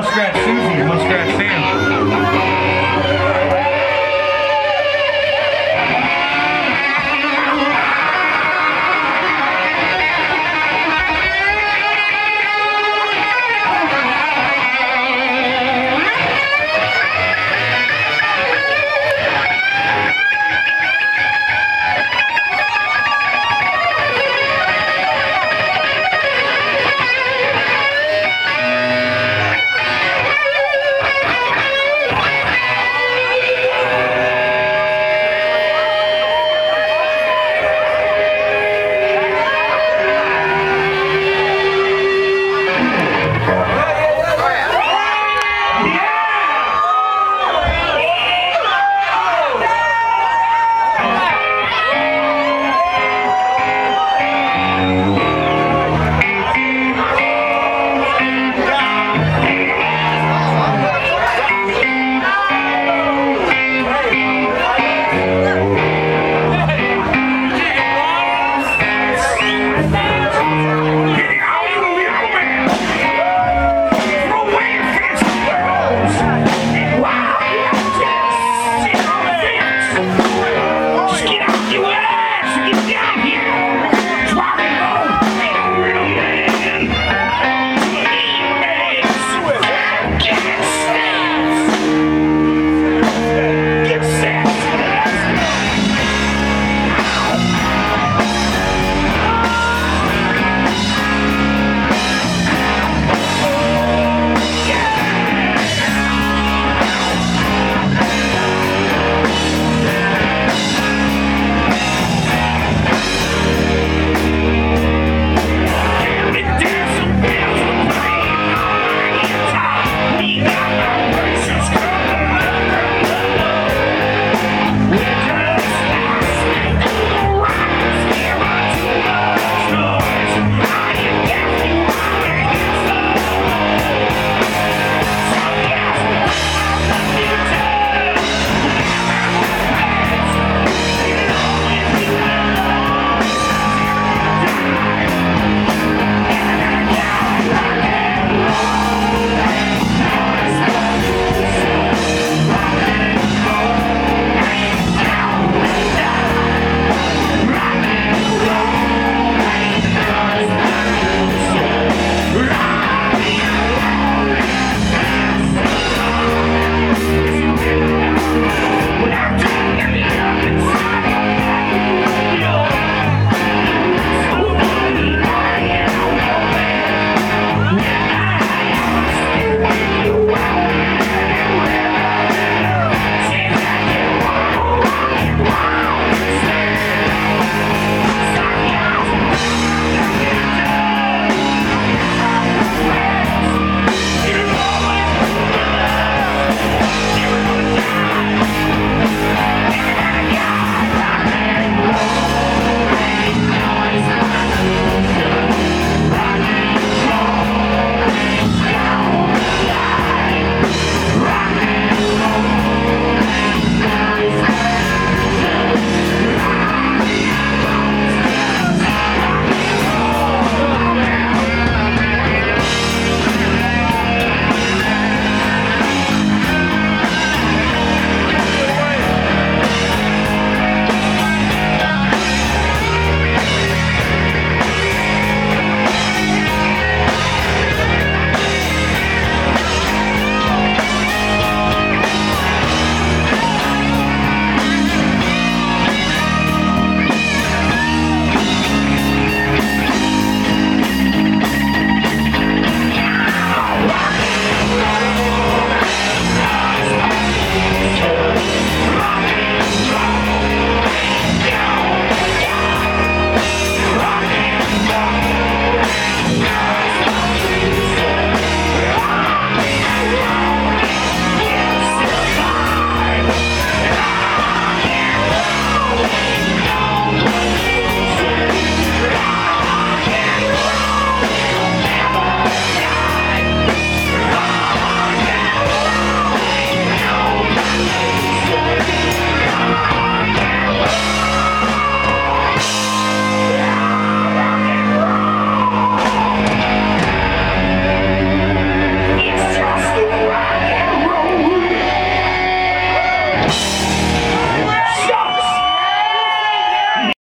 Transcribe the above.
Muskrat Susie and Muskrat Sam.